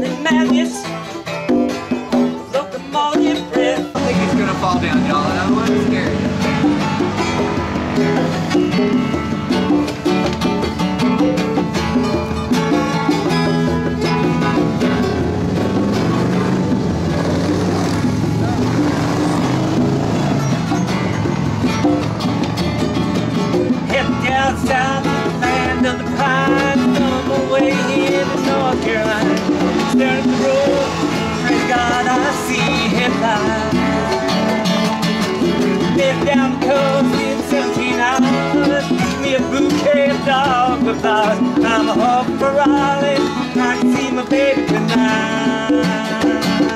the madness, locomotive breath. I think he's gonna fall down, y'all. I don't want to scare you. South, land of the pines, from away here to North Carolina. See headlights. Been down the coast in 17 hours, pick me a bouquet of dogwood flowers. I'm a hawk for Raleigh, I can see my baby tonight.